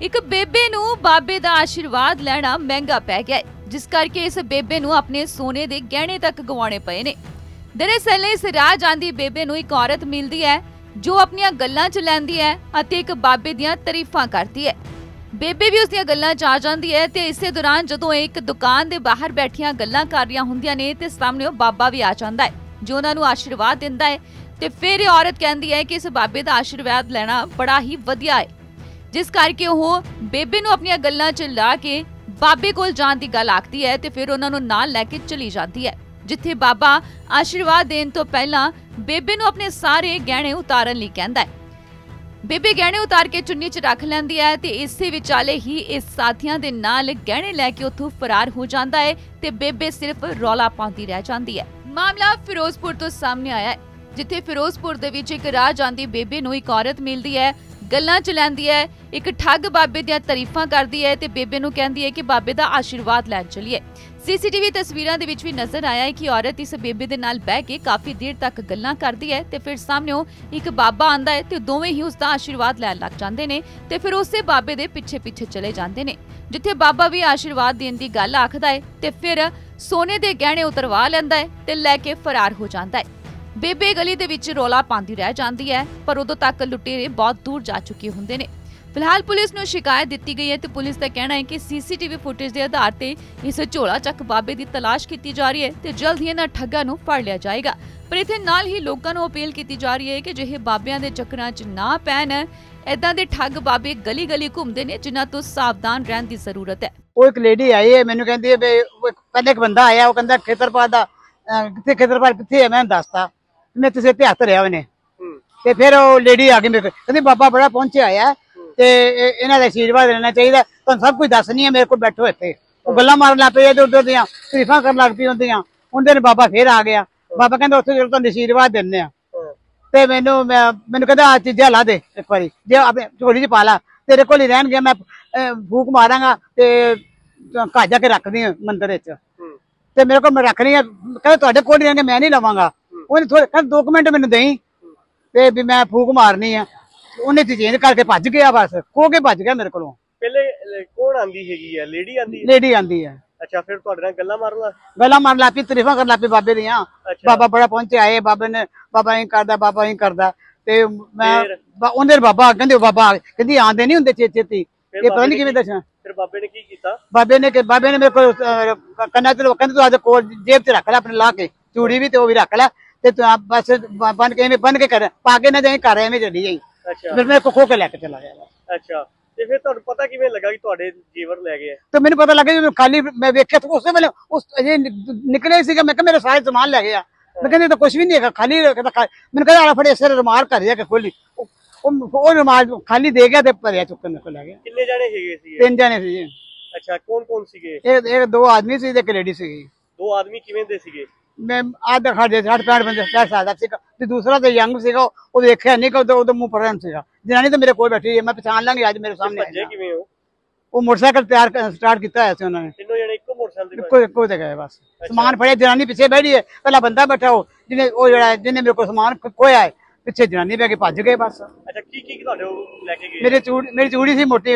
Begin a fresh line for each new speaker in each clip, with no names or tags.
ਇੱਕ ਬੇਬੇ ਨੂੰ ਬਾਬੇ ਦਾ ਆਸ਼ੀਰਵਾਦ ਲੈਣਾ ਮਹਿੰਗਾ ਪੈ ਗਿਆ ਹੈ, ਜਿਸ ਕਰਕੇ ਇਸ ਬੇਬੇ ਨੂੰ ਆਪਣੇ ਸੋਨੇ ਦੇ ਗਹਿਣੇ ਤੱਕ ਗਵਾਉਣੇ ਪਏ ਨੇ। ਦਰਅਸਲ ਇਸ ਰਾਹ ਜਾਂਦੀ ਬੇਬੇ ਨੂੰ ਇੱਕ ਔਰਤ ਮਿਲਦੀ ਹੈ, ਜੋ ਆਪਣੀਆਂ ਗੱਲਾਂ 'ਚ ਲੈਂਦੀ ਹੈ ਅਤੇ ਇੱਕ ਬਾਬੇ ਦੀਆਂ ਤਾਰੀਫਾਂ ਕਰਦੀ ਹੈ। ਬੇਬੇ ਵੀ ਉਸ ਦੀਆਂ ਗੱਲਾਂ 'ਚ ਆ ਜਾਂਦੀ ਹੈ ਤੇ ਇਸੇ ਦੌਰਾਨ ਜਦੋਂ ਇਹ ਇੱਕ ਦੁਕਾਨ ਦੇ ਬਾਹਰ ਬੈਠੀਆਂ ਗੱਲਾਂ ਕਰ ਰਹੀਆਂ ਹੁੰਦੀਆਂ ਨੇ ਤੇ ਸਾਹਮਣੇ ਉਹ ਬਾਬਾ ਵੀ ਆ ਜਾਂਦਾ ਹੈ, ਜੋ ਉਹਨਾਂ ਨੂੰ ਆਸ਼ੀਰਵਾਦ ਦਿੰਦਾ ਹੈ ਤੇ ਫਿਰ ਇਹ ਔਰਤ ਕਹਿੰਦੀ ਹੈ ਕਿ ਇਸ ਬਾਬੇ ਦਾ ਆਸ਼ੀਰਵਾਦ ਲੈਣਾ ਬੜਾ ਹੀ ਵਧੀਆ ਹੈ। ਜਿਸ ਕਰਕੇ ਉਹ ਬੇਬੇ ਨੂੰ ਆਪਣੀਆਂ ਗੱਲਾਂ 'ਚ ਲਾ ਕੇ ਬਾਬੇ ਕੋਲ ਜਾਣ ਦੀ ਗੱਲ ਆਖਦੀ ਹੈ ਤੇ ਫਿਰ ਉਹਨਾਂ ਨੂੰ ਨਾਲ ਲੈ ਕੇ ਚਲੀ ਜਾਂਦੀ ਹੈ, ਜਿੱਥੇ ਬਾਬਾ ਆਸ਼ੀਰਵਾਦ ਦੇਣ ਤੋਂ ਪਹਿਲਾਂ ਬੇਬੇ ਨੂੰ ਆਪਣੇ ਸਾਰੇ ਗਹਿਣੇ ਉਤਾਰਨ ਲਈ ਕਹਿੰਦਾ ਹੈ। ਬੇਬੇ ਗਹਿਣੇ ਉਤਾਰ ਕੇ ਚੁੰਨੀ 'ਚ ਰੱਖ ਲੈਂਦੀ ਹੈ ਤੇ ਇਸੇ ਵਿਚਾਲੇ ਹੀ ਇਸ ਸਾਥੀਆਂ ਦੇ ਨਾਲ ਗਹਿਣੇ ਲੈ ਕੇ ਉੱਥੋਂ ਫਰਾਰ ਹੋ ਜਾਂਦਾ ਹੈ ਤੇ ਬੇਬੇ ਸਿਰਫ ਰੌਲਾ ਪਾਉਂਦੀ ਰਹਿ ਜਾਂਦੀ ਹੈ। ਮਾਮਲਾ ਫਿਰੋਜ਼ਪੁਰ ਤੋਂ ਸਾਹਮਣੇ ਆਇਆ ਹੈ, ਜਿੱਥੇ ਫਿਰੋਜ਼ਪੁਰ ਦੇ ਵਿੱਚ ਇੱਕ ਰਾਹ ਜਾਂਦੀ ਬੇਬੇ ਨੂੰ ਇੱਕ ਔਰਤ ਮਿਲਦੀ ਹੈ ਗੱਲਾਂ ਚ ਲੈਂਦੀ ਹੈ, ਇੱਕ ਠੱਗ ਬਾਬੇ ਦੀਆਂ ਤਾਰੀਫਾਂ ਕਰਦੀ ਹੈ ਤੇ ਬੇਬੇ ਨੂੰ ਕਹਿੰਦੀ ਹੈ ਕਿ ਬਾਬੇ ਦਾ ਆਸ਼ੀਰਵਾਦ ਲੈਣ ਚਲੀਏ। ਸੀਸੀਟੀਵੀ ਤਸਵੀਰਾਂ ਦੇ ਵਿੱਚ ਵੀ ਨਜ਼ਰ ਆਇਆ ਹੈ ਕਿ ਔਰਤ ਇਸ ਬੇਬੇ ਦੇ ਨਾਲ ਬਹਿ ਕੇ ਕਾਫੀ ਦੇਰ ਤੱਕ ਗੱਲਾਂ ਕਰਦੀ ਹੈ ਤੇ ਫਿਰ ਸਾਹਮਣੇੋਂ ਇੱਕ ਬਾਬਾ ਆਂਦਾ ਹੈ ਤੇ ਦੋਵੇਂ ਹੀ ਉਸ ਦਾ ਆਸ਼ੀਰਵਾਦ ਲੈਣ ਲੱਗ ਜਾਂਦੇ ਨੇ ਤੇ ਫਿਰ ਉਸੇ ਬਾਬੇ ਦੇ ਪਿੱਛੇ ਪਿੱਛੇ ਚਲੇ ਜਾਂਦੇ ਨੇ, ਜਿੱਥੇ ਬਾਬਾ ਵੀ ਆਸ਼ੀਰਵਾਦ ਦੇਣ ਦੀ ਗੱਲ ਆਖਦਾ ਹੈ ਤੇ ਫਿਰ ਸੋਨੇ ਦੇ ਗਹਿਣੇ ਉਤਰਵਾ ਲੈਂਦਾ ਹੈ ਤੇ ਲੈ ਕੇ ਫਰਾਰ ਹੋ ਜਾਂਦਾ ਹੈ। ਬੇਬੇ ਗਲੀ ਦੇ ਵਿੱਚ ਰੋਲਾ ਪਾਉਂਦੀ ਰਹਿ ਜਾਂਦੀ ਹੈ, ਪਰ ਉਦੋਂ ਤੱਕ ਲੁਟੇਰੇ ਬਹੁਤ ਦੂਰ ਜਾ ਚੁੱਕੇ ਹੁੰਦੇ ਨੇ। ਫਿਲਹਾਲ ਪੁਲਿਸ ਨੂੰ ਸ਼ਿਕਾਇਤ ਦਿੱਤੀ ਗਈ ਹੈ ਤੇ ਪੁਲਿਸ ਦਾ ਕਹਿਣਾ ਹੈ ਕਿ ਸੀਸੀਟੀਵੀ ਫੁਟੇਜ ਦੇ ਆਧਾਰ ਤੇ ਇਸ ਝੋਲਾ ਚੱਕ ਬਾਬੇ ਦੀ ਤਲਾਸ਼ ਕੀਤੀ ਜਾ ਰਹੀ ਹੈ ਤੇ ਜਲਦ ਹੀ ਇਹਨਾਂ ਠੱਗਾਂ ਨੂੰ ਫੜ ਲਿਆ ਜਾਏਗਾ। ਪਰ ਇਥੇ ਨਾਲ ਹੀ ਲੋਕਾਂ ਨੂੰ ਅਪੀਲ ਕੀਤੀ ਜਾ ਰਹੀ ਹੈ ਕਿ ਜਿਹੇ ਬਾਬਿਆਂ ਦੇ ਚੱਕਰਾਂ 'ਚ ਨਾ ਪੈਣ। ਇਦਾਂ ਦੇ ਠੱਗ ਬਾਬੇ ਗਲੀ ਗਲੀ ਘੁੰਮਦੇ ਨੇ, ਜਿਨ੍ਹਾਂ ਤੋਂ ਸਾਵਧਾਨ ਰਹਿਣ ਦੀ ਜ਼ਰੂਰਤ ਹੈ।
ਉਹ ਇੱਕ ਲੇਡੀ ਆਈ ਹੈ, ਮੈਨੂੰ ਕਹਿੰਦੀ ਹੈ ਵੀ ਪਹਿਲੇ ਇੱਕ ਬੰਦਾ ਆਇਆ, ਉਹ ਕਹਿੰਦਾ ਖੇਤਰਪਾਲ ਦਾ ਕਿੱਥੇ ਖੇਤਰਪਾਲ ਕਿੱਥੇ ਹੈ, ਮੈਂ ਉਹਨੂੰ ਦੱਸਤਾ ਮੈਂ ਕਿਸੇ ਤੇ ਹੱਥ ਰਿਹਾ ਉਹਨੇ ਤੇ ਫਿਰ ਉਹ ਲੇਡੀ ਆ ਗਈ ਮੇਰੇ ਕੋਲ। ਕਹਿੰਦੀ ਬਾਬਾ ਬੜਾ ਪਹੁੰਚਿਆ ਆ। ਤੇ ਇਹ- ਇਹਨਾਂ ਦਾ ਆਸ਼ੀਰਵਾਦ ਲੈਣਾ ਚਾਹੀਦਾ। ਤੁਹਾਨੂੰ ਸਭ ਕੁਝ ਦੱਸਣੀ ਹੈ ਮੇਰੇ ਕੋਲ ਬੈਠੋ ਇੱਥੇ। ਉਹ ਗੱਲਾਂ ਮਾਰਨ ਲੱਗ ਪਈ ਇੱਧਰ ਉੱਧਰ ਦੀਆਂ ਤਰੀਫਾਂ ਕਰਨ ਲੱਗ ਪਈ ਹੁੰਦੀਆਂ। ਉਹਦੇ ਨੇ ਬਾਬਾ ਫੇਰ ਆ ਗਿਆ। ਬਾਬਾ ਕਹਿੰਦਾ ਉੱਥੇ ਤੁਹਾਨੂੰ ਆਸ਼ੀਰਵਾਦ ਦਿੰਦੇ ਆ। ਤੇ ਮੈਨੂੰ ਮੈਂ- ਮੈਨੂੰ ਕਹਿੰਦਾ ਆ ਚੀਜ਼ਾਂ ਲਾ ਦੇ ਇੱਕ ਵਾਰੀ। ਜੇ ਆਪਣੇ ਝੋਲੀ 'ਚ ਪਾ ਲਾ। ਤੇਰੇ ਕੋਲ ਹੀ ਰਹਿਣਗੇ ਮੈਂ ਅਹ, ਫੂਕ ਮਾਰਾਂਗਾ ਤੇ ਘਰ ਜਾ ਕੇ ਰੱਖਦੀ ਆ ਮੰਦਿਰ ਵਿੱਚ ਤੇ ਮੇਰੇ ਕੋਲ ਮੈਂ ਰੱਖਣੀ ਆ। ਕਹਿੰਦਾ ਤੁਹਾਡੇ ਕੋਲ ਹੀ ਰਹਿਣਗੇ ਮੈਂ ਨਹੀਂ ਲਵਾਂਗਾ। ਉਹਨੇ ਥੋੜੇ ਕਹਿੰਦਾ ਦੋ ਕੁ ਮਿੰਟ ਮੈਨੂੰ ਦੇਈ ਤੇ ਵੀ ਮੈਂ ਫੂਕ ਮਾਰਨੀ ਆ। ਉਹਨੇ ਚੇਂਜ ਕਰਕੇ ਭੱਜ ਗਿਆ ਬਸ ਖੋ ਕੇ ਭੱਜ ਗਿਆ ਮੇਰੇ ਕੋਲੋਂ।
ਪਹਿਲੇ ਕੌਣ ਆਂਦੀ ਹੈਗੀ ਆ? ਲੇਡੀ ਆਂਦੀ ਹੈ?
ਲੇਡੀ ਆਂਦੀ ਆ।
ਅੱਛਾ ਫਿਰ ਤੁਹਾਡੇ ਨਾਲ ਗੱਲਾਂ ਮਾਰਨ ਲੱਗ
ਗੱਲਾਂ ਮਾਰ ਲਾਪੀ ਤਰੀਫਾਂ ਕਰ ਲਾਪੀ ਬਾਬੇ ਦੀਆਂ। ਬਾਬਾ ਬੜਾ ਪਹੁੰਚਿਆ ਏ ਬਾਬੇ ਨੇ ਬਾਬਾ ਇਹ ਕਰਦਾ ਬਾਬਾ ਇਹ ਕਰਦਾ। ਤੇ ਮੈਂ
ਫਿਰ?
ਬਾ- ਉਹਦੇ ਬਾਬਾ ਕਹਿੰਦੇ ਉਹ ਬਾਬਾ ਕਹਿੰਦੀ ਆਂਦੇ ਨਹੀਂ ਹੁੰਦੇ ਛੇਤੀ ਛੇਤੀ
ਫਿਰ
ਇਹ ਪਤਾ
ਬਾਬੇ
ਨਹੀਂ
ਨੇ
ਕਿਵੇਂ
ਕੀ-
ਦੱਸਾਂ
ਫਿਰ ਬਾਬੇ ਨੇ ਕੀ ਕੀਤਾ?
ਬਾਬੇ ਨੇ ਕਿ ਬਾਬੇ ਨੇ ਮੇਰੇ ਕੋਲ ਅਹ, ਕੰਨਾਂ ਤੇ ਕਹਿੰਦੇ ਤੂੰ ਆਦੇ ਕੋਲ ਜੇਬ 'ਚ ਰੱਖ ਲੈ ਆਪਣੇ ਲਾ ਕੇ ਚੂੜੀ ਵੀ ਤੇ ਉਹ ਵੀ ਰੱਖ ਲੈ। ਤੇ ਤੂੰ ਆਪ ਬਸ ਬ- ਬੰਨ ਕੇ ਐਵੇਂ ਬੰਨ ਕੇ ਕਰ ਪਾ ਕੇ ਨਾ ਜਾਈ ਘਰ ਐਵੇਂ ਚੱਲੀ ਜਾਈ।
ਅੱਛਾ।
ਫਿਰ ਮੈਂ ਖੋ ਕੇ ਲੈ ਕੇ ਚਲਾ ਗਿਆ
ਅੱਛਾ। ਤੇ ਫਿਰ ਤੁਹਾਨੂੰ ਪਤਾ ਕਿਵੇਂ ਲੱਗਾ ਕਿ ਤੁਹਾਡੇ ਜੀਵਰ ਲੈ ਗਏ? ਆ?
ਤੇ ਮੈਨੂੰ ਪਤਾ ਲੱਗਾ ਜਦੋਂ ਖਾਲੀ ਮੈਂ ਵੇਖਿਆ ਤਾਂ ਉਸੇ ਵੇਲੇ ਉਸ ਅਜੇ ਨਿਕਲੇ ਸੀਗਾ। ਮੈਂ ਕਿਹਾ ਮੇਰੇ ਸਾਰੇ ਸਮਾਨ ਲੈ ਗਿਆ। ਮੈਂ ਕਹਿੰਦੇ ਤਾਂ ਕੁਝ ਵੀ ਨਹੀਂ ਹੈਗਾ। ਖਾਲੀ ਖਾ- ਮੈਨੂੰ ਕਹਿੰਦਾ ਆਲਾ ਫੜੇ ਸਿਰ ਰੁਮਾਲ ਕਰ ਜਾ ਕੇ ਖੋਲੀ। ਉਹ ਉਹ- ਉਹ ਰੁਮਾਲ ਖਾਲੀ ਦੇ ਗਿਆ ਤੇ ਭਰਿਆ ਚੁੱਕ ਕੇ ਮੇਰੇ ਕੋਲ ਲੈ ਗਿਆ।
ਕਿੰਨੇ ਜਾਣੇ ਹੈਗੇ ਸੀ
ਤਿੰਨ ਜਣੇ ਸੀ ਜੀ।
ਅੱਛਾ ਕੌਣ ਕੌਣ ਸੀਗੇ?
ਇਹ ਇਹ ਦੋ ਆਦਮੀ ਸੀ ਤੇ ਇੱਕ ਲੇਡੀ ਸੀਗੀ।
ਦੋ ਆਦਮੀ ਕਿਵੇਂ ਦੇ ਸੀਗੇ?
ਮੈਂ ਆਧਾ ਖਾ ਦੇ 60 65 ਬੰਦੇ 60 ਸਾਲ ਦਾ ਸੀਗਾ ਤੇ ਦੂਸਰਾ ਤੇ ਯੰਗ ਸੀਗਾ ਉਹ ਵੇਖਿਆ ਨਹੀਂ ਕਿ ਉਹਦਾ ਮੂੰਹ ਪੜਨ ਸੀਗਾ। ਜਨਾਨੀ ਤਾਂ ਮੇਰੇ ਕੋਲ ਬੈਠੀ ਹੈ ਮੈਂ ਪਛਾਣ ਲਾਂਗੀ ਅੱਜ ਮੇਰੇ ਸਾਹਮਣੇ
ਭੱਜੇ। ਕਿਵੇਂ ਹੋ?
ਉਹ ਮੋਟਰਸਾਈਕਲ ਤਿਆਰ ਸਟਾਰਟ ਕੀਤਾ ਹੋਇਆ ਸੀ ਉਹਨਾਂ ਨੇ।
ਤਿੰਨੋਂ ਜਣੇ ਇੱਕੋ ਮੋਟਰਸਾਈਕਲ ਤੇ
ਇੱਕੋ ਇੱਕੋ ਤੇ ਗਏ ਬਸ। ਸਮਾਨ ਫੜਿਆ ਜਨਾਨੀ ਪਿੱਛੇ ਬੈਠੀ ਹੈ। ਪਹਿਲਾਂ ਬੰਦਾ ਬੈਠਾ ਉਹ ਜਿਹਨੇ ਉਹ ਜਿਹੜਾ ਜਿਹਨੇ ਮੇਰੇ ਕੋਲ ਸਮਾਨ ਖੋਇਆ ਹੈ ਪਿੱਛੇ ਜਨਾਨੀ ਬੈ ਕੇ ਭੱਜ ਗਏ ਬਸ।
ਅੱਛਾ ਕੀ ਕੀ ਤੁਹਾਡੇ ਉਹ ਲੈ ਕੇ ਗਏ?
ਮੇਰੇ ਚੂੜ ਮੇਰੀ ਚੂੜੀ ਸੀ ਮੋਟੀ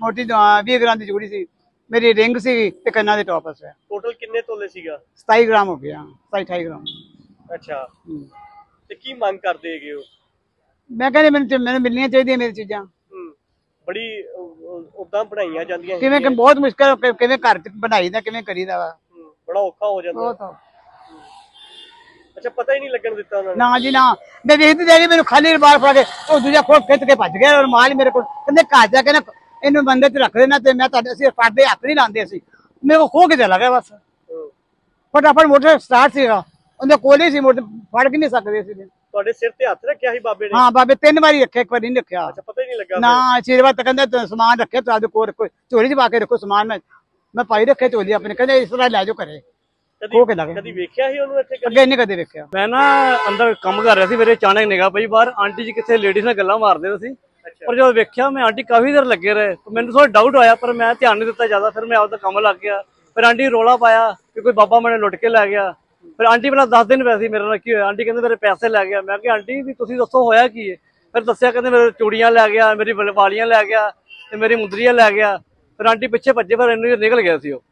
ਮੋਟੀ 20 ਗ੍ਰਾਮ ਦੀ ਚੂੜੀ ਸੀ। ਮੇਰੀ ਰਿੰਗ ਸੀ ਤੇ ਕੰਨਾਂ ਦੇ ਟੋਪਸ ਹੈ
ਟੋਟਲ ਕਿੰਨੇ ਤੋਲੇ ਸੀਗਾ?
27 ਗ੍ਰਾਮ ਹੋ ਗਿਆ 27 28 ਗ੍ਰਾਮ।
ਅੱਛਾ।
ਹੂੰ।
ਤੇ ਕੀ ਮੰਗ ਕਰਦੇ ਹੈਗੇ ਹੋ
ਮੈਂ ਕਹਿੰਦੀ ਮੈਨੂੰ ਮੈਨੂੰ ਮਿਲਣੀਆਂ ਚਾਹੀਦੀਆਂ ਮੇਰੀ ਚੀਜ਼ਾਂ।
ਹੂੰ। ਬੜੀ ਉਦਾਂ ਬਣਾਈਆਂ ਜਾਂਦੀਆਂ
ਕਿਵੇਂ ਕਿ
ਹੈਗੀਆਂ।
ਬਹੁਤ ਮੁਸ਼ਕਲ ਕਿ- ਕਿਵੇਂ ਘਰ ਚ ਬਣਾਈਦਾ ਕਿਵੇਂ ਕਰੀਦਾ ਵਾ।
ਹੂੰ, ਬੜਾ ਔਖਾ ਹੋ ਜਾਂਦਾ। ਅੱਛਾ ਪਤਾ ਹੀ ਨਹੀਂ ਲੱਗਣ ਦਿੱਤਾ ਉਹਨਾਂ ਨੇ।
ਨਾ ਜੀ ਨਾ। ਮੈਂ ਵੇਖਦੀ ਜਾ ਰਹੀ ਮੈਨੂੰ ਖਾਲੀ ਰੁਮਾਲ ਫੜਾ ਕੇ ਉਹ ਦੂਜਾ ਖੋਲ ਖਿੱਚ ਕੇ ਭੱਜ ਗਿਆ ਰੁਮਾਲ ਮੇਰੇ ਕੋਲ। ਕਹਿੰਦੇ ਘਰ ਜਾ ਕੇ ਨਾ ਇਹਨੂੰ ਬੰਦੇ ਚ ਰੱਖ ਦੇਣਾ ਤੇ ਮੈਂ ਤੁਹਾਡੇ ਅਸੀਂ ਫੜਦੇ ਹੱਥ ਨਹੀਂ ਲਾਉਂਦੇ ਅਸੀਂ। ਮੇਰੇ ਕੋਲ ਖੋ ਕੇ ਚਲਾ ਗਿਆ ਬਸ। ਫਟਾਫਟ ਮੋਟਰ ਸਟਾਰਟ ਸੀਗਾ। ਉਹਦੇ ਕੋਲ ਹੀ ਸੀ ਮੋਟਰ ਫੜ ਕੇ ਨਹੀਂ ਸਕਦੇ ਸੀ।
ਤੁਹਾਡੇ ਸਿਰ ਤੇ ਹੱਥ ਰੱਖਿਆ ਸੀ ਬਾਬੇ ਨੇ?
ਹਾਂ ਬਾਬੇ ਤਿੰਨ ਵਾਰੀ ਰੱਖਿਆ ਇੱਕ ਵਾਰੀ ਨਹੀਂ ਰੱਖਿਆ।
ਅੱਛਾ ਪਤਾ ਹੀ ਨਹੀਂ ਲੱਗਾ
ਨਾ ਆਸ਼ੀਰਵਾਦ ਤਾਂ ਕਹਿੰਦੇ ਤੂੰ ਸਮਾਨ ਰੱਖਿਆ ਤੁਹਾਡੇ ਕੋਲ ਰੱਖੋ। ਝੋਲੀ ਚ ਪਾ ਕੇ ਰੱਖੋ ਸਮਾਨ ਮੈਂ ਮੈਂ ਪਾਈ ਰੱਖਿਆ ਝੋਲੀ ਆਪਣੇ। ਕਹਿੰਦੇ ਇਸ ਤਰ੍ਹਾਂ ਲੈ ਜਾਓ ਘਰੇ।
ਕਦੀ
ਖੋ ਕੇ ਲੱਗ
ਕਦੀ ਵੇਖਿਆ ਸੀ ਉਹਨੂੰ ਇੱਥੇ ਕਦੀ?
ਅੱਗੇ ਨਹੀਂ ਕਦੇ ਵੇਖਿਆ।
ਮੈਂ ਨਾ ਅੰਦਰ ਕੰਮ ਕਰ ਰਿਹਾ ਸੀ ਮੇਰੇ ਅਚਾਨਕ ਨਿਗਾਹ ਪਈ। ਬਾਹਰ ਆਂਟੀ ਜੀ ਕਿੱਥੇ ਲੇਡੀਜ਼ ਨਾਲ ਗੱਲਾਂ ਮਾਰਦੇ ਸੀ। ਪਰ ਜਦੋਂ ਵੇਖਿਆ ਮੈਂ ਆਂਟੀ ਕਾਫੀ ਦੇਰ ਲੱਗੇ ਰਹੇ ਤੇ ਮੈਨੂੰ ਥੋੜਾ ਡਾਊਟ ਹੋਇਆ ਪਰ ਮੈਂ ਧਿਆਨ ਨਹੀਂ ਦਿੱਤਾ ਜ਼ਿਆਦਾ ਫਿਰ ਮੈਂ ਆਪਦਾ ਕੰਮ ਲੱਗ ਗਿਆ। ਫਿਰ ਆਂਟੀ ਰੋਲਾ ਪਾਇਆ ਕਿ ਕੋਈ ਬਾਬਾ ਮੈਨੂੰ ਲੁੱਟ ਕੇ ਲੈ ਗਿਆ। ਫਿਰ ਆਂਟੀ ਪਹਿਲਾਂ 10 ਦਿਨ ਵੈਸੇ ਮੇਰੇ ਨਾਲ ਕੀ ਹੋਇਆ ਆਂਟੀ ਕਹਿੰਦੇ ਮੇਰੇ ਪੈਸੇ ਲੈ ਗਿਆ। ਮੈਂ ਕਿਹਾ ਆਂਟੀ ਵੀ ਤੁਸੀਂ ਦੱਸੋ ਹੋਇਆ ਕੀ ਹੈ ਫਿਰ ਦੱਸਿਆ ਕਹਿੰਦੇ ਮੇਰੇ ਚੂੜੀਆਂ ਲੈ ਗਿਆ ਮੇਰੀ ਵਲ- ਵਾਲੀਆਂ ਲੈ ਗਿਆ ਤੇ ਮੇਰੀ ਮੁੰਦਰੀਆ ਲੈ ਗਿਆ। ਫਿਰ ਆਂਟੀ ਪਿੱਛੇ ਭੱਜੇ ਫਿਰ ਇਹਨੂੰ ਨਿਕਲ ਗਿਆ ਸੀ ਉਹ।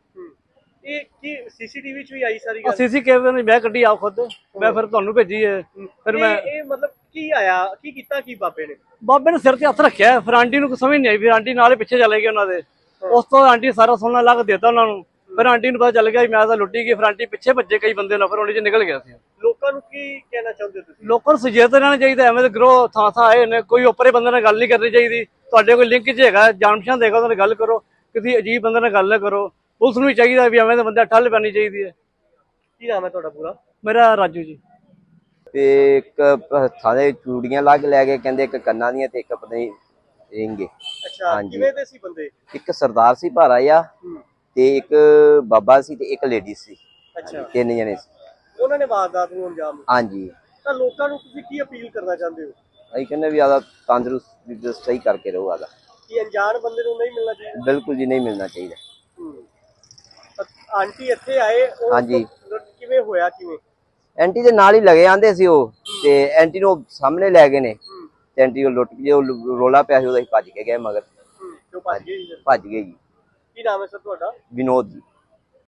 ਇਹ ਕੀ ਸੀਸੀਟੀਵੀ 'ਚ ਵੀ ਆਈ ਸਾਰੀ ਗੱਲ?
ਸੀਸੀ ਕੈਮਰੇ ਨੇ ਮੈਂ ਕੱਢੀ ਆ ਖੁਦ। ਮੈਂ ਫਿਰ ਤੁਹਾਨੂੰ ਭੇਜੀ ਹੈ। ਫਿਰ ਮੈਂ
ਇਹ ਮਤਲਬ ਕੀ ਆਇਆ? ਕੀ ਕੀਤਾ ਕੀ ਬਾਬੇ ਨੇ?
ਬਾਬੇ ਨੇ ਸਿਰ ਤੇ ਹੱਥ ਰੱਖਿਆ ਫਿਰ ਆਂਟੀ ਨੂੰ ਕੁਛ ਸਮਝ ਨਹੀਂ ਆਈ। ਫਿਰ ਆਂਟੀ ਨਾਲੇ ਪਿੱਛੇ ਚਲੇ ਗਏ ਉਹਨਾਂ ਦੇ। ਉਸ ਤੋਂ ਆਂਟੀ ਸਾਰਾ ਸੋਨਾ ਲੱਗ ਦਿੱਤਾ ਉਹਨਾਂ ਨੂੰ। ਫਿਰ ਆਂਟੀ ਨੂੰ ਪਤਾ ਚੱਲ ਗਿਆ ਮੈਂ ਤਾਂ ਲੁੱਟੀ ਗਈ। ਫਿਰ ਆਂਟੀ ਪਿੱਛੇ ਭੱਜੇ ਕਈ ਬੰਦੇ ਨਾਲ। ਫਿਰ ਉਹਨੇ ਚ ਨਿਕਲ ਗਿਆ ਸੀ।
ਲੋਕਾਂ ਨੂੰ ਕੀ ਕਹਿਣਾ ਚਾਹੁੰਦੇ ਹੋ ਤੁਸੀਂ?
ਲੋਕਾਂ ਨੂੰ ਸੁਚੇਤ ਰਹਿਣਾ ਚਾਹੀਦਾ ਐਵੇਂ ਤੇ ਗਰੋ ਥਾਂ ਥਾਂ ਆਏ ਨੇ। ਕੋਈ ਉੱਪਰੇ ਬੰਦੇ ਨਾਲ ਗੱਲ ਨਹੀਂ ਕਰਨੀ ਚਾਹੀਦੀ। ਤੁਹਾਡੇ ਕੋਈ ਲਿੰਕ 'ਚ ਹੈਗਾ ਜਾਣ ਪਛਾਣ ਦੇਗਾ ਉਹਨਾਂ ਨਾਲ ਗੱਲ ਕਰੋ। ਕਿਸੇ ਅਜੀਬ ਬੰਦੇ ਨਾਲ ਗੱਲ ਨਾ ਕਰੋ। ਪੁਲਿਸ ਨੂੰ ਵੀ ਚਾਹੀਦਾ ਵੀ ਐਵੇਂ ਦੇ ਬੰਦੇ ਠੱਲ ਪੈਣੀ ਚਾਹੀਦੀ ਹੈ।
ਕੀ ਨਾਮ ਹੈ ਤੁਹਾਡਾ ਪੂਰਾ?
ਮੇਰਾ ਰਾਜੂ ਜੀ।
ਤੇ ਇੱਕ ਹੱਥਾਂ ਦੇ ਚੂੜੀਆਂ ਲੱਗ ਲੈ ਕੇ ਕਹਿੰਦੇ ਇੱਕ ਕੰਨਾਂ ਦੀਆਂ ਤੇ ਇੱਕ ਪਤਾ ਨਹੀਂ ਰਿੰਗੇ।
ਅੱਛਾ
ਹਾਂਜੀ।
ਕਿਵੇਂ ਦੇ ਸੀ ਬੰਦੇ?
ਇੱਕ ਸਰਦਾਰ ਸੀ ਭਾਰਾ ਆ
ਹੂੰ।
ਤੇ ਇੱਕ ਬਾਬਾ ਸੀ ਤੇ ਇੱਕ ਲੇਡੀ ਸੀ।
ਅੱਛਾ।
ਤਿੰਨ ਜਣੇ ਸੀ।
ਉਹਨਾਂ ਨੇ ਵਾਰਦਾਤ ਨੂੰ ਅੰਜਾਮ ਦਿੱਤਾ।
ਹਾਂਜੀ।
ਤਾਂ ਲੋਕਾਂ ਨੂੰ ਤੁਸੀਂ ਕੀ ਅਪੀਲ ਕਰਨਾ ਚਾਹੁੰਦੇ ਹੋ?
ਅਸੀਂ ਕਹਿੰਦੇ ਵੀ ਆਦਾ ਤੰਦਰੁਸਤ ਵੀ ਸਹੀ ਕਰਕੇ ਰਹੋ ਆਦਾ
ਕਿ ਅਣਜਾਣ ਬੰਦੇ ਨੂੰ ਨਹੀਂ ਮਿਲਣਾ ਚਾਹੀਦਾ?
ਬਿਲਕੁਲ ਜੀ ਨਹੀਂ ਮਿਲਣਾ ਚਾਹੀਦਾ।
ਹੂੰ। ਤਾਂ ਆਂਟੀ ਇੱਥੇ ਆਏ ਉਹ
ਹਾਂਜੀ।
ਕਿਵੇਂ ਹੋਇਆ ਕਿਵੇਂ?
ਐਂਟੀ ਦੇ ਨਾਲ ਹੀ ਲਗੇ ਆਂਦੇ ਸੀ ਉਹ ਤੇ ਐਂਟੀ ਨੂੰ ਸਾਹਮਣੇ ਲੈ ਗਏ ਨੇ।
ਹੂੰ।
ਤੇ ਐਂਟੀ ਉਹ ਲੁੱਟ ਕੇ ਉਹ ਰੋਲਾ ਪਿਆ ਸੀ ਉਹਦਾ ਅਸੀਂ ਭੱਜ ਕੇ ਗਏ ਮਗਰ।
ਹੂੰ, ਭੱਜ ਗਏ।
ਭੱਜ ਗਏ ਜੀ।
ਕੀ ਨਾਮ ਹੈ ਸਰ ਤੁਹਾਡਾ?
ਵਿਨੋਦ ਜੀ।